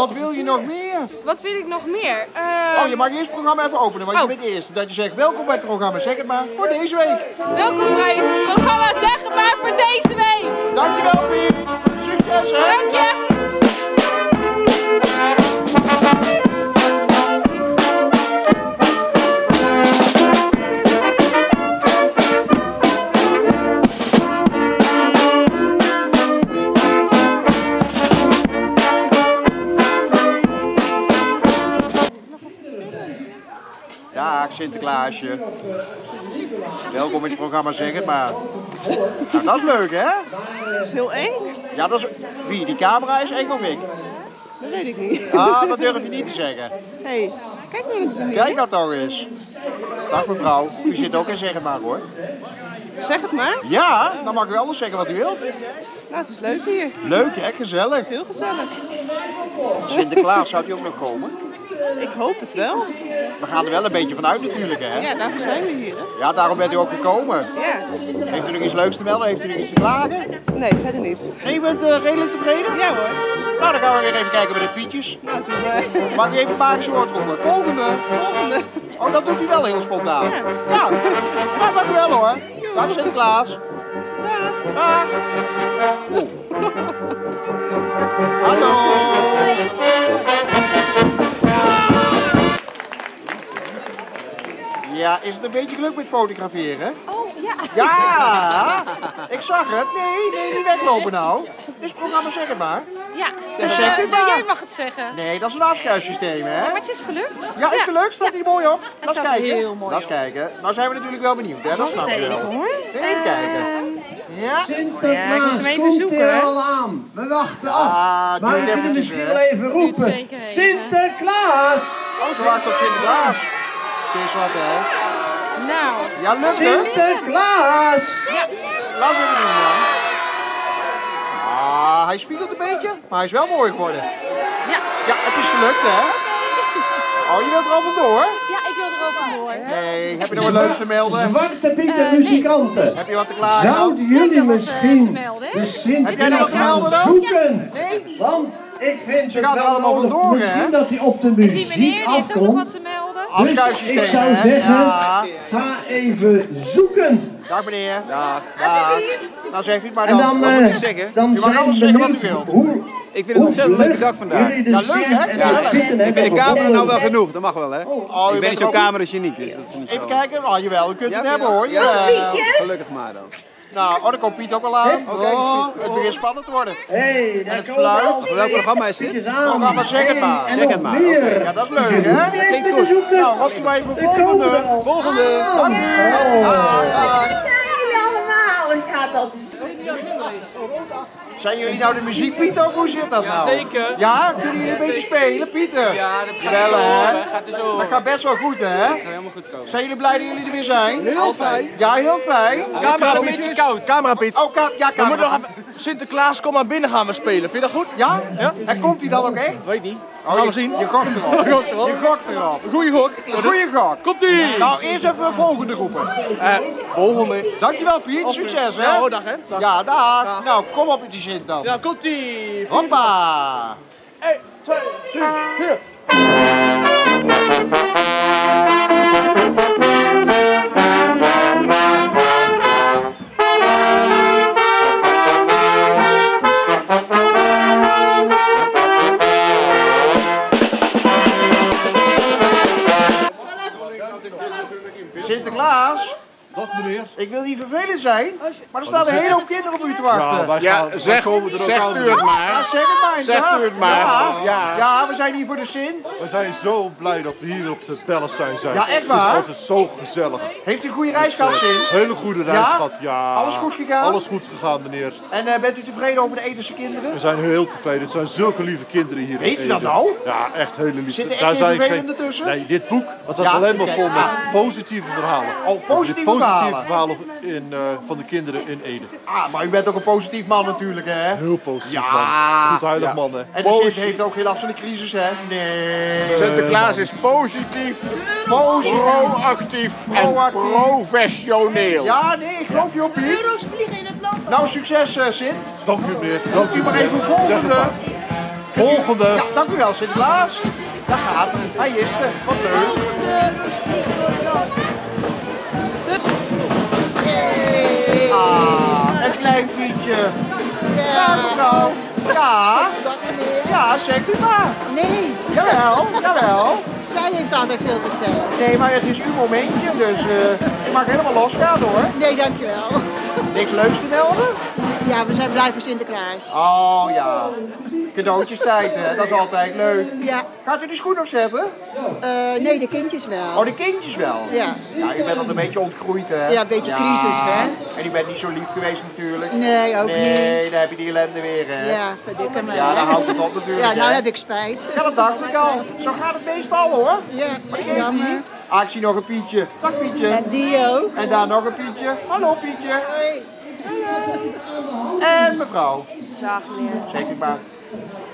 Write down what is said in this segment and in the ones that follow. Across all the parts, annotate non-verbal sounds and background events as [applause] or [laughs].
wat wil je nog meer? Wat wil ik nog meer? Ehm, Oh, je mag eerst het programma even openen, want je Oh. bent de eerste. Dat je zegt welkom bij het programma Zeg het maar voor deze week. Welkom bij het programma Zeg het maar voor deze week. Dankjewel Piet. Succes hè. Dank je. Sinterklaasje. Welkom in het programma Zeg het maar. Nou, dat is leuk hè. Dat is heel eng. Ja, dat is... Wie? Die camera is eng of ik? Dat weet ik niet. Ah, dat durf je niet te zeggen. hey, kijk maar eens. Kijk nou toch eens. Dag mevrouw, u zit ook in Zeg het maar hoor. Zeg het maar. Ja, dan mag u alles zeggen wat u wilt. Nou, het is leuk hier. Leuk hè, gezellig. Heel gezellig. Sinterklaas, zou die ook nog komen? Ik hoop het wel. We gaan er wel een beetje van uit natuurlijk hè. Ja, daarvoor zijn we hier. Hè? Ja, daarom bent u ook gekomen. Ja. Heeft u nog iets leuks te melden? Heeft u nog iets te klagen? Nee, verder niet. Nee, u bent eh, redelijk tevreden? Ja hoor. Nou, dan gaan we weer even kijken bij de pietjes. Nou, doen we. Mag u even een magische woord roepen? Volgende. Volgende. Oh, dat doet u wel heel spontaan. Ja. Ja, dank u wel hoor. Dag Sinterklaas. Dag. Dag. Hallo. Ja, is het een beetje geluk met fotograferen? Oh, ja. Ja, [laughs] ik zag het. Nee, nee, niet weglopen nou. Dit is het programma Zeg het maar. Ja. Dus Eh, zeg het nou, maar. jij mag het zeggen. Nee, dat is een afschuissysteem, hè? Maar het is gelukt. Ja, is gelukt? Staat hier mooi op? Dat is staat kijken. heel mooi Dat is op. kijken. Nou zijn we natuurlijk wel benieuwd, hè? Dat snap je wel. Even hoor. Even kijken. Ja. Ja, Sinterklaas even komt zoeken, er hè. al aan. We wachten Ah, af. Maar we kunnen misschien wel even roepen. Sinterklaas! Oh, ze wacht op Sinterklaas. Het is wat, hè? Nou, Ja, lukt het? Sinterklaas! Laat eens even zien, dan. Ah, hij spiegelt een beetje, maar hij is wel mooi geworden. ja. Ja, het is gelukt, hè? [laughs] Oh, je wilt er al vandoor? Ja, ik wil er ook vandoor. Nee, heb je nog wat leuks te melden? Zwarte Piet Eh, nee. muzikanten. Heb je wat te klagen? Zouden jullie eh, misschien melden. de Sinterklaas te gaan zoeken? Nee? Want ik vind Ze het wel allemaal nodig. hè? Misschien dat hij op de Die meneer muziek die heeft ook nog wat afkomt. Dus ik zou zeggen, Ja. ga even zoeken. Dag meneer. Dag. Dag. Nou zeg u het maar En dan. dan, Wat eh, moet ik zeggen? dan zijn we zeggen wat u benieuwd hoe, Ik vind het hoe ontzettend leuke dag vandaag. jullie de Ja, leuk, Sint hè? en Ja, de leuk. Frieten Ik vind de camera nou wel genoeg, dat mag wel hè. Oh, u ik ben bent niet zo'n ook- camerageniek, dus dat is niet Even zo. kijken. Oh, jawel, u kunt het Ja, hebben hoor. ja. Ja. Gelukkig maar dan. Nou, oh, daar komt Piet ook al aan. Hè? Oh, het begint spannend te worden. Hé, hey, daar het fluit. al Welk programma is dit? Programma Zeg het maar. Zeg het maar, oké. Ja, dat is leuk, hè? meer te zoeken. Nou, roept u maar even volgende. al Volgende. aan. Oh. Waar zijn jullie allemaal? Zijn jullie nou de muziekpiet of hoe zit dat nou? zeker. Ja, kunnen jullie een beetje spelen, Pieter? Ja, dat gaat Jawel, zo, hè? Gaat. Dat gaat best wel goed, hè? Dat gaat helemaal goed komen. Zijn jullie blij dat jullie er weer zijn? Heel fijn. Ja, heel fijn. Camera een beetje koud. Camera Piet. Oh, ka ja, We moeten camera. Sinterklaas, kom maar binnen gaan we spelen. Vind je dat goed? Ja? En komt hij dan ook echt? Weet niet. Oh, Gaan we zien. [laughs] Je gokt erop. Je gokt erop. Je gokt erop. Goeie gok. Goeie gok. Komt ie. Nou, eerst even een volgende roepen. Eh, volgende. Dankjewel, Piet. Succes, hè? Ja, oh, dag hè. Dag. Ja, dag. Nou, kom op met die zin dan. Ja, komt ie. Hoppa. 1, 2, 3, 4. Zijn, maar er staan een hele hoop kinderen op u te wachten. Ja, zeg, komen er ook zegt u het Ja, maar. zeg het maar. Zegt u het maar. Ja, Ja. ja, we zijn hier voor de Sint. We zijn zo blij dat we hier op de Palestijn zijn. Ja, echt Het waar? is altijd zo gezellig. Heeft u een goede reis gehad, Eh, Sint? Hele goede reis Ja? gehad, ja. Alles goed gegaan? Alles goed gegaan, meneer. En eh, bent u tevreden over de Ederse kinderen? We zijn heel tevreden. Het zijn zulke lieve kinderen hier in Weet u dat nou? Ja, echt hele lieve. Zitten echt geen vervelende tussen? Nee, dit boek dat staat Ja, alleen maar vol met Ah. positieve verhalen. Oh, positieve positieve verhalen. in, eh, van de kinderen in Ede. Ah, maar u bent ook een positief man natuurlijk, hè? Heel positief Ja. man. Goed heilig Ja. man, hè. En de Sint heeft ook geen last van de crisis, hè? Nee. Sinterklaas is positief, Positief. proactief en Proactief. professioneel. Ja, nee, ik geloof je op Piet. Euro's vliegen in het land. Nou, succes, eh, Sint. Dank u meneer. Dank u maar even het volgende. Volgende. Ja, dank u wel, Sinterklaas. Daar gaat hij. Hij is er. Wat leuk. Volgende Ah, een klein Pietje. Ja, mevrouw. Ja. Ja, zegt u maar. Nee, Jawel, jawel. zij heeft altijd veel te vertellen. Nee, maar het is uw momentje, dus eh je mag helemaal losgaan hoor. Nee, dankjewel. Niks leuks te melden? Ja, we zijn blij voor Sinterklaas. Oh ja, cadeautjestijd hè, dat is altijd leuk. Ja, Gaat u die schoen opzetten? eh, nee, de kindjes wel. Oh, de kindjes wel? Ja. Ja, u bent al een beetje ontgroeid hè? Ja, een beetje crisis, hè? En u bent niet zo lief geweest natuurlijk. Nee, ook Nee, dan heb je die ellende weer hè? Ja, verdikke me. Ja, dan houdt het op natuurlijk Ja, nou hè? heb ik spijt. Ja, dat dacht ik al. Zo gaat het meestal hoor. Ja, jammer. niet. Ah, ik zie nog een Pietje. Dag Pietje. En die ook. En daar nog een Pietje. Hallo Pietje. En mevrouw. Dag meneer. Ik maar.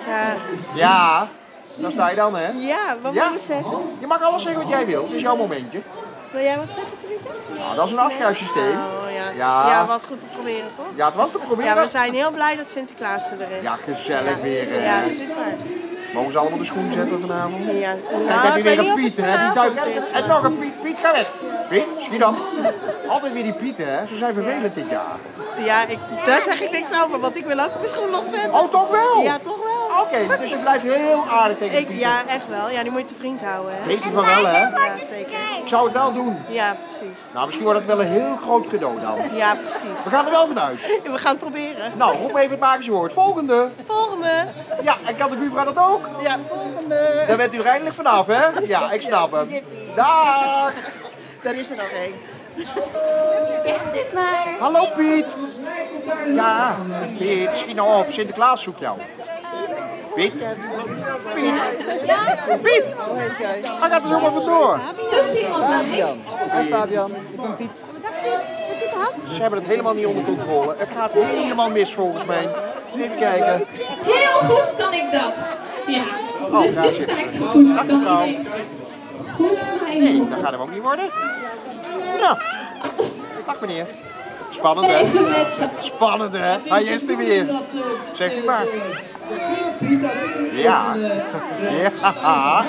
Ja, Ja, daar sta je dan hè. ja wat Ja. moet ik zeggen? Je mag alles zeggen wat jij wil. Het is jouw momentje. Wil jij wat zeggen, Theresa? Nou, dat is een afschuifsysteem. Oh ja. Ja. Ja, was goed te proberen toch? Ja, het was te proberen. Ja, we zijn heel blij dat Sinterklaas er is. Ja, gezellig weer. hè. Ja, super. Mogen ze allemaal de schoen zetten vanavond? Ja, Kijk, nou, heb je ik weer een Piet, hè? Die is, En nog een Piet. Piet, ga weg. Piet, schiet op. Altijd weer die Pieten, hè? Ze zijn vervelend dit jaar. Ja, ik, daar zeg ik niks over, want ik wil ook mijn schoen nog zetten. Oh, toch wel? Ja, toch wel. Oké, dus je blijft heel aardig tegen Ik, ja, echt wel. Ja, die moet je te vriend houden, hè? Weet je van wel, hè? Ja, zeker. Ik zou het wel doen. Ja, precies. Nou, misschien wordt het wel een heel groot cadeau dan. Ja, precies. We gaan er wel vanuit. [laughs] We gaan het proberen. Nou, roep even het magische woord. Volgende. Volgende. Ja, en kan de buurvrouw dat ook? Ja, volgende. Daar bent u er eindelijk vanaf, hè? Ja, ik snap hem. Dag. Daar is er nog één. Zegt het maar. Hallo Piet. Ja, Piet, schiet nou op. Sinterklaas zoekt jou. Piet? Piet? Piet? Hoe heet jij? Hij gaat er zomaar vandoor. Fabian. Hoi Fabian, ik ben Piet. Ze hebben het helemaal niet onder controle. Het gaat helemaal mis volgens mij. Even kijken. Heel goed kan ik dat. Ja. Oh, dus nu zit sta ik zo goed. Dag mevrouw. goed Nee, dat gaat hem ook niet worden. Nou, dag meneer. Spannend hè? Spannend hè? Hij is er weer. Zeg het maar. Ja. [laughs] Ja.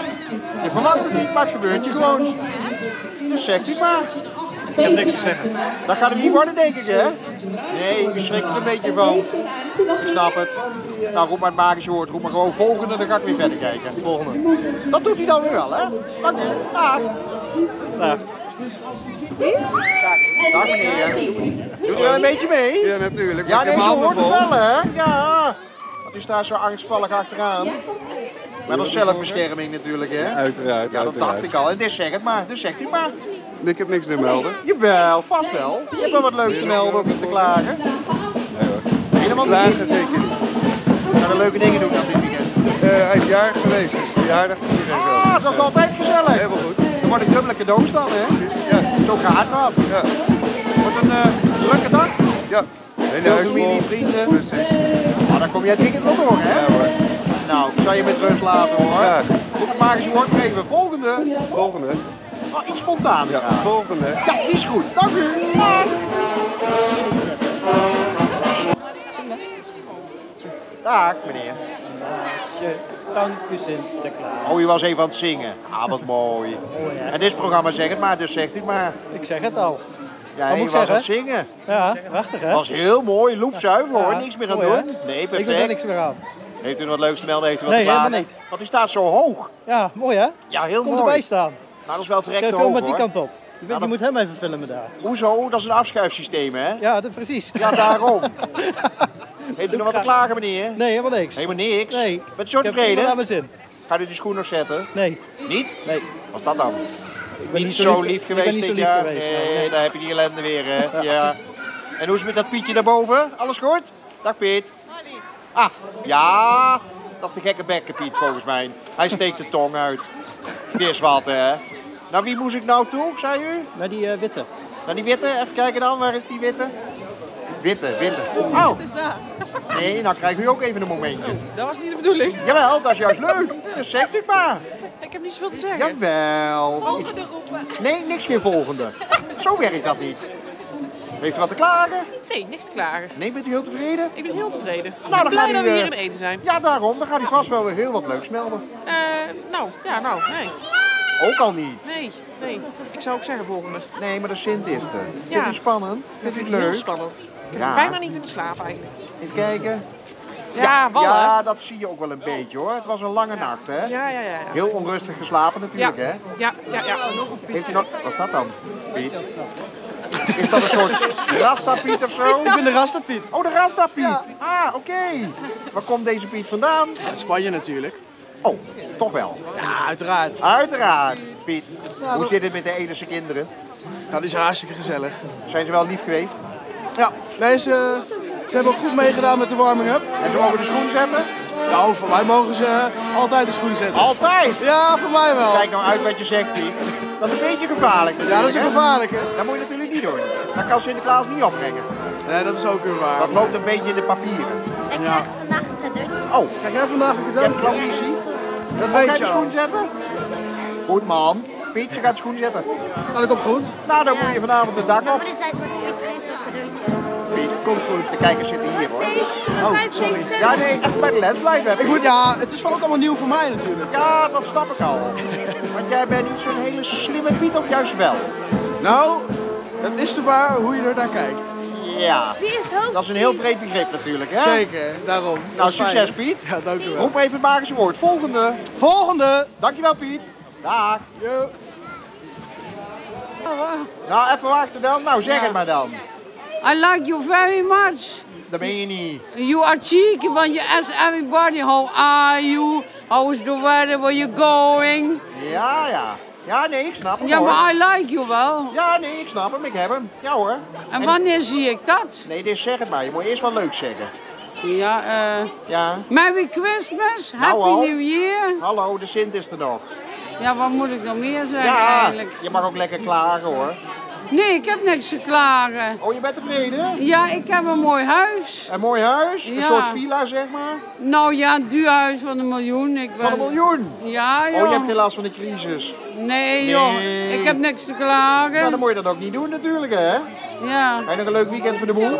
Je verwacht het niet, maar het gebeurt je gewoon. Dus zeg het maar. Ik heb niks te zeggen. Dat gaat hem niet worden, denk ik, hè? Nee, je schrikt er een beetje van. Ik snap het. Nou, roep maar het magische woord. Roep maar gewoon volgende, dan ga ik weer verder kijken. Volgende. Dat doet hij dan weer wel, hè? Dank u. Dag. Dag. Dag meneer. Doe je wel een beetje mee? Ja, natuurlijk. Ja, ik nee, handen hoort het wel, hè? Ja. Want u staat zo angstvallig achteraan. Met als zelfbescherming natuurlijk, hè? Uiteraard, Ja, dat uiteraard. dacht ik al. En dus zeg het maar. Dus zegt u maar. Ik heb niks te melden. Jawel, vast wel. Je hebt wel wat leuks te melden of iets te klagen. Nee hoor. Helemaal Klagen niet. zeker niet. We gaan er leuke dingen doen dan dit weekend. Eh, hij is jarig geweest, dus verjaardag van iedereen zo. Ah, dat is altijd gezellig. Helemaal goed. Dan wordt ik dubbele cadeaus dan, hè? Ja, Zo gaat dat. ja, Wordt een eh, drukke dag. ja. Hele Veel huis familie, vol. vrienden. Precies. Maar dan kom je het weekend wel door, hè? Ja hoor. Nou, ik zal je met rust laten, hoor. Ja. Het magische woord nog even. Volgende. Volgende. Oh, iets spontaan. Ja, volgende. Ja, die is goed. Dank u. Dag. Meneer. Dank u Sinterklaas. Oh, u was even aan het zingen. Ah, wat mooi. [laughs] En dit programma zeg het maar, dus zegt u het maar. Ik zeg het al. Ja, moet was aan het zingen. Ja, prachtig hè? was heel mooi, loepzuiver hoor. Ja, Niks meer aan mooi, hè? doen. Nee, Ik doe er perfect. niks meer aan. Heeft u nog wat leuks te melden? Heeft u wat Nee, te helemaal niet. Want u staat zo hoog. Ja, mooi hè? Ja, heel Kom mooi. erbij staan. Maar dat is wel verrekte Kijk, hoog film maar die hoor. kant op. Je, weet, dat- je moet hem even filmen daar. Hoezo? Dat is een afschuifsysteem hè? Ja, dat precies. Ja, daarom. [laughs] Heeft u nog wat te klagen meneer? Nee, helemaal niks. Helemaal niks. Nee. Het helemaal tevreden? naar mijn zin. Gaat u die schoen nog zetten? Nee, Niet? nee. Wat is dat dan? Ik ben niet zo lief geweest dit lief jaar. geweest. Nee, daar heb je die ellende weer hè. [laughs] Ja. En hoe is het met dat Pietje daarboven? Alles goed? Dag Piet. Ah, ja. Dat is de gekke bekken Piet volgens mij. Hij steekt de tong uit. Het is wat hè. Naar wie moest ik nou toe, zei u? Naar die eh, witte. Dan die witte, even kijken dan, waar is die witte? Witte, witte. Oh, Het is daar. nee, nou krijgen u ook even een momentje. Dat was niet de bedoeling. Jawel, dat is juist leuk. Dus zegt u het maar. Ik heb niet zoveel te zeggen. Jawel. Volgende roepen. Nee, niks geen volgende. Zo werkt dat niet. Heeft u wat te klagen? Nee, niks te klagen. Nee, bent u heel tevreden? Ik ben heel tevreden. Nou, dan ik ben blij dat u, we hier eh, in Ede zijn. Ja, daarom. Dan gaat u vast wel weer heel wat leuks melden. Eh, nou, ja, nou, nee. Ook al niet. Nee, nee. Ik zou ook zeggen volgende. Nee, maar de Sint is er. Ja. Vindt u het spannend? Vindt u het Heel leuk? spannend. Ja. Bijna niet kunnen slapen eigenlijk. Even kijken. Ja, wallen. Ja, dat zie je ook wel een beetje hoor. Het was een lange nacht hè. Ja, ja, ja. ja. Heel onrustig geslapen natuurlijk hè. Ja, ja, ja. Heeft u nog... Wat is dat dan? Piet? Is dat een soort Rasta-Piet of zo? Ik ben de Rastapiet. Oh, de Rasta-Piet. Ah, oké. Waar komt deze Piet vandaan? Uit Spanje natuurlijk. Oh, toch wel. Ja, uiteraard. Uiteraard, Piet. Hoe dat- zit het met de Edese kinderen? Nou, die zijn hartstikke gezellig. Zijn ze wel lief geweest? Ja, nee, ze, ze hebben ook goed meegedaan met de warming-up. En ze mogen de schoen zetten? Nou, voor mij mogen ze altijd de schoen zetten. Altijd? Ja, voor mij wel. Kijk nou uit wat je zegt, Piet. Dat is een beetje gevaarlijk Ja, dat is een hè? gevaarlijke. Dat moet je natuurlijk niet doen. Dat kan Sinterklaas niet opbrengen. Nee, dat is ook weer waar. Dat loopt een beetje in de papieren. Ik Ja. krijg vandaag een cadeautje. Oh, Krijg jij vandaag een je cadeau? Dat Ga weet je de al. schoen zetten? Goed man. Piet, ze gaat de schoen zetten. Nou, dat komt goed. Nou, dan moet je vanavond de dak Mijn op. moeder zei Zwarte Piet geeft ook cadeautjes. Piet, Komt goed. de kijkers zitten hier hoor. Oh, sorry. Ja, nee, even bij de les blijven. Ik moet, ja, het is wel ook allemaal nieuw voor mij natuurlijk. Ja, dat snap ik al. [laughs] Want jij bent niet zo'n hele slimme Piet, of juist wel? Nou, het is er maar hoe je er naar kijkt. Ja. Wie is? Dat is een heel breed begrip natuurlijk, hè? Zeker, daarom. Nou, fijn. succes Piet. Ja, dank u wel. Roep even het magische woord. Volgende. Volgende! Dankjewel Piet. Dag. Yo. Nou, even wachten dan. Nou, zeg het maar dan. I like you very much. Dat ben je niet. You are cheeky when you ask everybody how are you, how is the weather, where you going. Ja, ja. Ja, nee, ik snap hem Ja, hoor. maar I like you wel. Ja, nee, ik snap hem. Ik heb hem. Ja hoor. En wanneer zie ik dat? Nee, dus zeg het maar. Je moet eerst wel leuk zeggen. Ja, eh... Ja. Merry Christmas, Nou Happy al. New Year. Hallo, de Sint is er nog. Ja, wat moet ik nog meer zeggen Ja, eigenlijk? je mag ook lekker klagen hoor. Nee, ik heb niks te klagen. Oh, je bent tevreden? Ja, ik heb een mooi huis. Een mooi huis? Een soort villa zeg maar? Nou ja, een duur huis van een miljoen. Ik ben... Van een miljoen? Ja, joh. Oh, je hebt last van de crisis. Nee, joh. Nee. Ik heb niks te klagen. Nou, dan moet je dat ook niet doen natuurlijk hè. Ja. Ga je nog een leuk weekend voor de boel?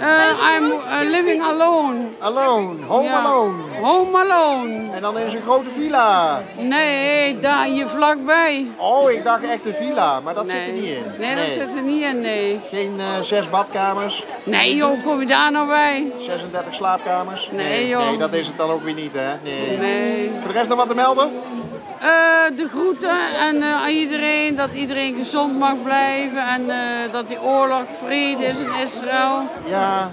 Eh, I'm uh, living alone. Alone, home Ja. alone. Home alone. En dan in zo'n grote villa. Nee, daar hier vlakbij. Oh, ik dacht echt een villa, maar dat nee. zit er niet in. Nee, dat zit er niet in, nee. Geen eh, zes badkamers, Nee joh, kom je daar nou bij? 36 slaapkamers. Nee, joh. Nee, dat is het dan ook weer niet hè. Nee. Nee. Voor de rest nog wat te melden? Eh, de groeten en eh, aan iedereen, dat iedereen gezond mag blijven en eh, dat die oorlog vrede is in Israël. Ja,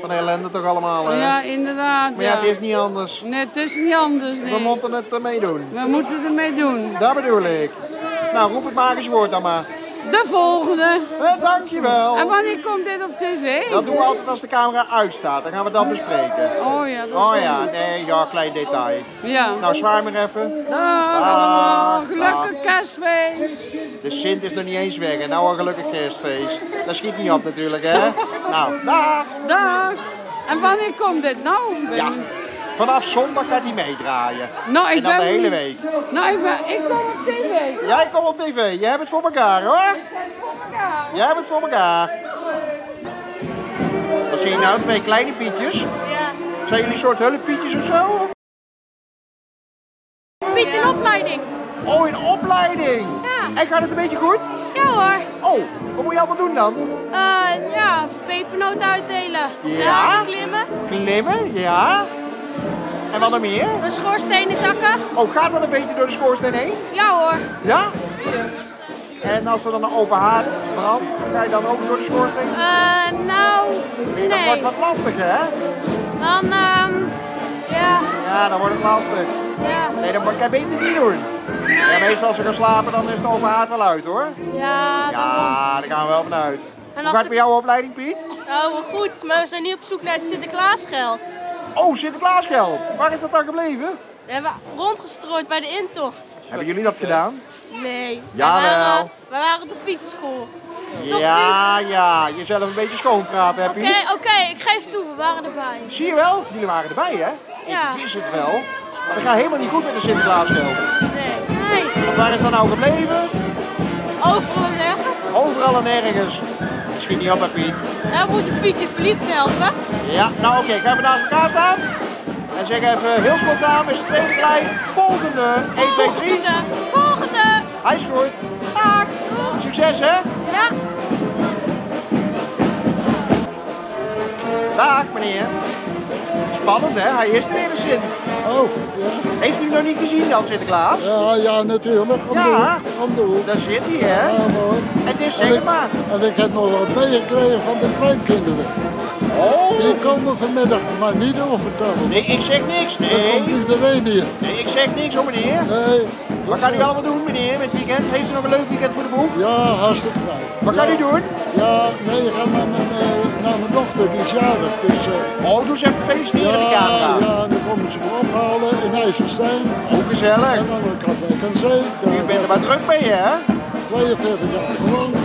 van de ellende toch allemaal hè. Ja, inderdaad. Maar ja, het is niet anders. Nee, het is niet anders, nee. We moeten het ermee doen. We moeten ermee doen. Dat bedoel ik. Nou, roep het magisch woord dan maar. De volgende. Eh, dankjewel. En wanneer komt dit op tv? Dat doen we altijd als de camera uitstaat. Dan gaan we dat bespreken. Oh ja, dat is Oh ja, goed. nee, ja, klein detail. Ja. Nou, zwaar maar even. Dag allemaal. Gelukkig kerstfeest. De Sint is nog niet eens weg en nou een gelukkig kerstfeest. Dat schiet niet op natuurlijk, hè? [laughs] Nou, dag. Dag. En wanneer komt dit nou? Ja, vanaf zondag gaat hij meedraaien. Nou, ik en dan ben... de hele week. Nou, ik, ben... ik kom op tv. Jij komt op tv, jij hebt het voor elkaar hoor. Jij hebt het voor elkaar. Wat zie je nou, twee kleine pietjes? Ja. Zijn jullie soort hulppietjes of zo? Piet in opleiding. Oh, in opleiding. Ja. En gaat het een beetje goed? Ja hoor. Oh, wat moet je allemaal doen dan? Eh, ja, pepernoten uitdelen. Ja. klimmen. Klimmen, ja. En wat nog meer? Een schoorstenen zakken. Oh, gaat dat een beetje door de schoorsteen heen? Ja hoor. Ja? En als er dan een open haard brandt, ga je dan ook door de schoorsteen? Eh, nou, Nee, dat wordt wat lastiger, hè? Dan, ehm, ja, Ja, dan wordt het lastig. ja, Nee, dat kan je beter niet doen. Ja, meestal als ze gaan slapen, dan is de open haard wel uit, hoor. ja. Ja, daar gaan we wel vanuit. Hoe gaat het de- bij jouw opleiding, Piet? Nou, wel goed, maar we zijn nu op zoek naar het Sinterklaasgeld. Oh, Sinterklaasgeld. Waar is dat dan gebleven? We hebben rondgestrooid bij de intocht. Hebben jullie dat gedaan? Nee. Jawel. We waren, op de Pietenschool. Ja, ja, jezelf een beetje schoonpraten, heb Oké, je? oké, ik geef toe, we waren erbij. Zie je wel? Jullie waren erbij, hè? Ja. Ik wist het wel. Maar dat gaat helemaal niet goed met de Sinterklaasgeld. Nee. Nee. Want waar is dat nou gebleven? Overal en nergens. Overal en nergens. Misschien niet op, Piet. En we moeten Pietje verliefd helpen. Ja, nou oké, gaan we naast elkaar staan. En zeg even heel spontaan met z'n tweeën tegelijk. Volgende. 1, 2, 3. Volgende. Volgende. Hij is goed. Dag. Succes, hè? Ja. Dag, meneer. Spannend, hè? Hij is er weer, de Sint. Oh, ja. Heeft u hem nog niet gezien dan, Sinterklaas? Ja, ja, natuurlijk. Om Ja. de hoek. Daar zit hij, hè? Ja, mooi. En dus En zeg ik- maar. En ik heb nog wat meegekregen van de kleinkinderen. Oh. Die komen vanmiddag maar niet overtellen. Nee, ik zeg niks. Dan komt Nee. iedereen hier. Nee, ik zeg niks hoor, meneer. Nee. Wat kan u allemaal doen, meneer, met weekend? Heeft u nog een leuk weekend voor de boeg? Ja, hartstikke fijn. Wat ja. kan u doen? Ja, nee, ga naar mijn, eh, naar mijn dochter, die is jarig. Dus, eh, Oh, doe ze even feliciteren, ja, de camera. Ja, dan komen ze me ophalen in IJsselstein. Ook gezellig. En dan naar Katwijk aan Zee. U bent er maar druk mee, hè? 42 jaar gewoond.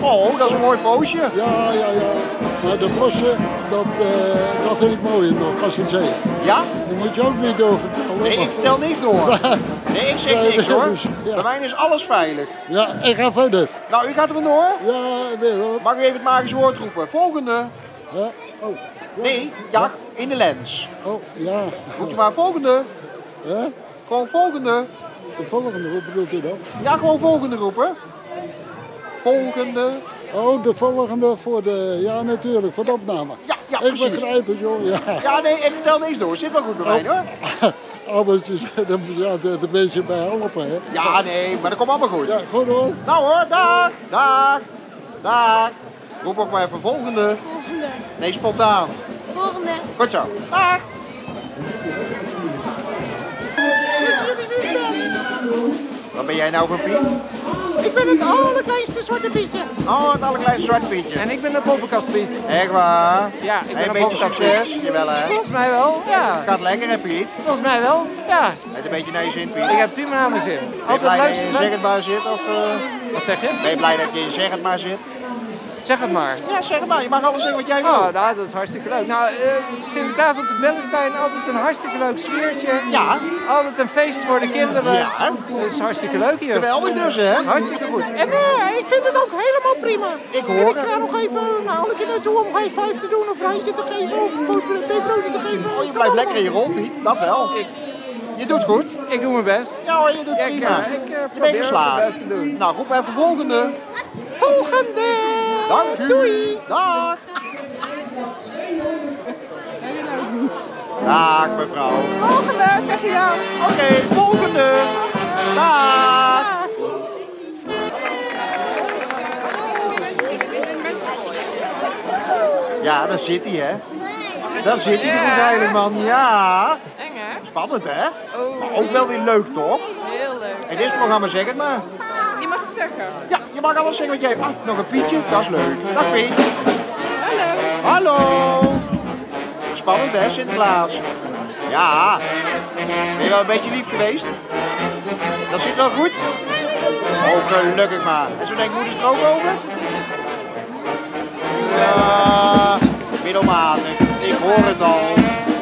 Nou, Oh, dat is een mooi poosje. Ja, ja, ja. Maar de bossen, dat, eh, dat vind ik mooi nog als een zee. Ja? Dat moet je ook niet doorvertellen. Nee, ik vertel niks door. [laughs] Nee, ik zeg niks hoor. ja. Bij mij is alles veilig. Ja, ik ga verder. Nou, u gaat er vandoor. Ja, weer hoor. Mag u even het magische woord roepen? Volgende. Ja, oh. Nee, ja, in de lens. Oh, ja. Moet u maar volgende. Hè? Gewoon volgende. De volgende, hoe bedoelt u dat? Ja, gewoon volgende roepen. Volgende. Oh, de volgende voor de, ja natuurlijk, voor de opname. Ja, ja, Ik precies. begrijp het joh, ja. Ja, nee, ik vertel niks door. Zit wel goed bij mij hoor. [laughs] Abeltjes, [laughs] daar moet je altijd een beetje bij helpen hè. Ja, nee, maar dat komt allemaal goed. Ja, goed hoor. Nou hoor, dag, dag, dag. Roep ook maar even volgende. Nee, spontaan. Volgende. Goed zo. Dag. Wat ben jij nou voor Piet? Ik ben het allerkleinste zwarte pietje. Oh, het allerkleinste zwarte Pietje. En ik ben de poppenkast Piet. Echt waar? Ja, ik ben Hey, een een beetje poppenkast succes. Piet. Jawel hè. Volgens mij wel, ja. Gaat lekker hè Piet? Volgens mij wel, ja. Met een beetje naar je zin Piet. Ik heb prima naar mijn zin. Altijd blij leuk. dat je in zeg het maar zit? Of, eh, Wat zeg je? ben je blij dat je in zeg het maar zit? Zeg het maar. Ja, zeg het maar. Je mag alles zeggen wat jij wil. Oh, nou, dat is hartstikke leuk. Nou, eh, Sinterklaas op de Bellenstein, altijd een hartstikke leuk sfeertje. Ja. Altijd een feest voor de kinderen. Ja. Is hartstikke leuk hier. Geweldig dus hè? Hartstikke goed. En eh, ik vind het ook helemaal prima. Ik En hoor ik het. ga nog even naar alle keer naartoe om high five te doen of een handje te geven of pepernoten te geven. Oh, je blijft lekker in je rol Piet. Dat wel. Je doet goed. Ik doe mijn best. Ja hoor, je doet Ik, prima. eh, ik, eh, je bent probeer geslaagd. mijn best te doen. Nou, roep even volgende. Volgende! Dank u. Doei! Dag. Dag mevrouw. Volgende, zeg je dan. Oké, volgende. Ja, daar zit hij hè. Daar zit hij, de goede man. Ja. Eng hè? Spannend hè? Oh. Maar ook wel weer leuk toch? Heel leuk. En dit programma zeg het maar. Je mag het zeggen. Ja, je mag alles zeggen wat jij... Ah, nog een Pietje, dat is leuk. Dag Piet. Hallo. Hallo. Spannend hè, Sinterklaas? Ja. Ben je wel een beetje lief geweest? Dat zit wel goed? Oh, gelukkig maar. En zo denkt moeder er ook over? Ja, middelmatig. Ik hoor het al.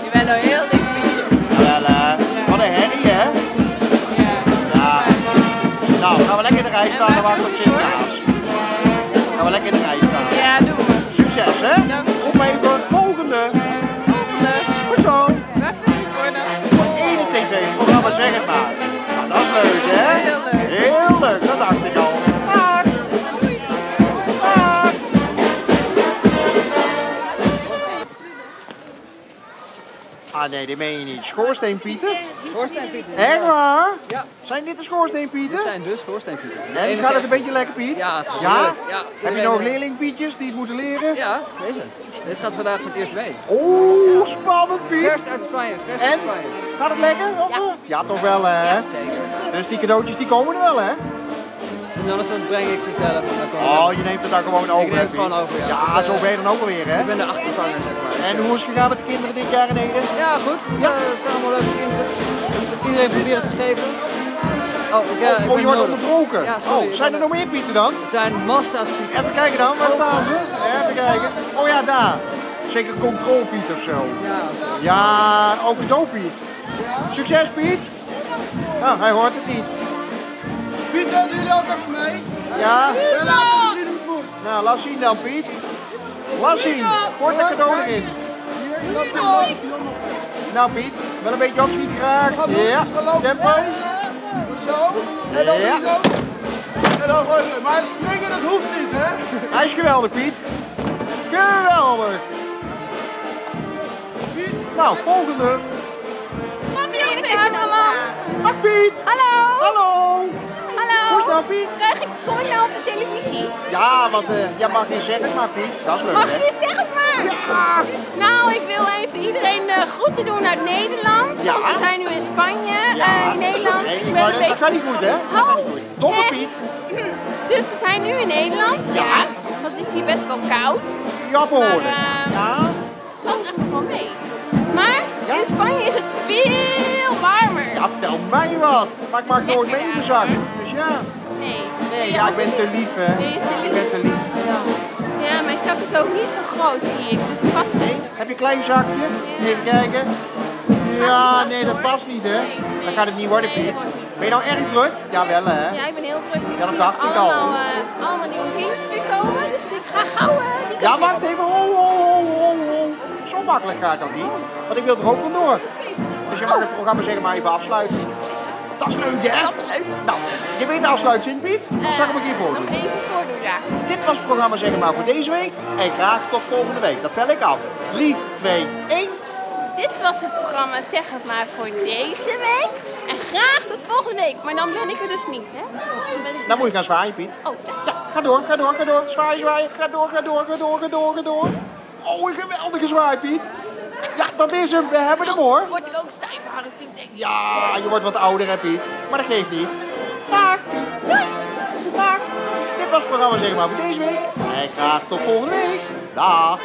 Je bent nou heel lief, Pietje. Jawel hè. Wat een herrie hè? Ja. Ja. Nou, gaan we lekker in de rij staan en wachten op Sinterklaas. Gaan we lekker in de rij staan. Ja, doen we. Succes hè? Dank. Roep even volgende. Volgende. Goed zo. Waar vind voor? Voor ene tv, programma zeg het maar. Nou, dat is leuk hè? Heel leuk. Heel leuk, dat dacht ik al. Ah nee, dit meen je niet. Schoorsteenpieten? Schoorsteenpieten. Echt waar? Ja. Zijn dit de schoorsteenpieten? Dit zijn dus schoorsteenpieten. En gaat het een beetje lekker Piet? Ja, het gaat Ja? Heb je nog eh, leerlingpietjes die het moeten leren? Ja, deze. Deze gaat vandaag voor het eerst mee. Oeh, spannend Piet. Vers uit Spanje, vers uit? Spanje. Gaat het lekker? Ja. toch wel hè? Ja, zeker. Dus die cadeautjes die komen er wel hè? En anders dan breng ik ze zelf. Oh, je neemt het dan gewoon over. Ik neem het gewoon over, ja. Ja, zo ben je dan ook alweer, hè? Ik ben de achtervanger, zeg maar. En hoe is het gegaan met de kinderen dit jaar in Ede? Ja, goed. Ja, het zijn allemaal leuke kinderen. Iedereen proberen te geven. Oh, ik, ja, ik oh, ben je wordt nodig. onderbroken. Ja, sorry. oh, zijn er nog meer Pieten dan? Er zijn massa's Pieten. Even kijken dan, waar staan ze? Even kijken. Oh ja, daar. Zeker Control Piet of zo. Ja. Ja, ook een Piet. Succes Piet. Nou, hij hoort het niet. Piet, helpen jullie ook even mee? Ja? Wordt. Nou, laat zien dan Piet. Laat zien. Kort een cadeau erin. Nou Piet, wel een beetje opschieten graag. Ja, tempo. Zo. En dan Ja. zo. En dan gooi je. Maar springen, dat hoeft niet, hè? Hij is geweldig Piet. Geweldig. Nou, volgende. Dag Piet. Hallo. Hallo. Piet? Terug, kom je nou op de televisie? Ja, want eh jij mag niet zeggen maar Piet. Dat is leuk Mag hè? je niet zeggen, maar? Ja. Nou, ik wil even iedereen eh, groeten doen uit Nederland. Ja. Want we zijn nu in Spanje, Ja. eh, in Nederland. Nee, Ik ik ben een dat gaat niet goed hè? Dat. Domme Eh. Piet. [clears throat] Dus we zijn nu in Nederland, ja. Want het is hier best wel koud. Ja, behoorlijk. Maar, eh, Ja. Het valt echt nog wel mee. Maar Ja? in Spanje is het veel warmer. Ja, vertel mij wat. Maar ik maak nooit mee in de zak. Dus ja. Nee. Nee, ja, ik ben te lief hè. Ben je te lief? Ik ben te lief. Ja. Ja, mijn zak is ook niet zo groot, zie ik. Dus het past best. Heb je een klein zakje? Even kijken. Ja, nee, dat past niet hè. Dan gaat het niet worden Piet. Ben je nou erg druk? Jawel hè. Ja, ik ben heel druk. Ik Ja, dat dacht ik al. allemaal, eh, allemaal nieuwe kindjes weer komen. Dus ik ga gauw eh, die Ja, wacht even. Ho, ho, ho, ho, ho. Zo makkelijk gaat dat niet. Want ik wil er ook vandoor. Dus je mag het programma zeggen maar even afsluiten. Dat is leuk, hè? Dat is leuk. Nou, je weet de afsluitzin, Piet? Wat zal ik hem hiervoor Nog even voordoen, ja. Dit was het programma Zeg maar voor deze week. En graag tot volgende week. Dat tel ik af. 3, 2, 1. Dit was het programma Zeg het maar voor deze week. En graag tot volgende week. Maar dan ben ik er dus niet, hè? Dan ben ik... Dan moet je gaan zwaaien, Piet. Oh, ja. Ja, ga door, ga door, ga door. Zwaaien, zwaaien. Ga door, ga door, ga door, ga door, ga door. Oh, een geweldige zwaai, Piet. Ja, dat is hem. We hebben hem hoor. Piet, denk ik. Ja, je wordt wat ouder, hè, Piet. Maar dat geeft niet. Dag, Piet. Dag. Dit was het programma Zeg maar voor deze week. En graag tot volgende week. Dag.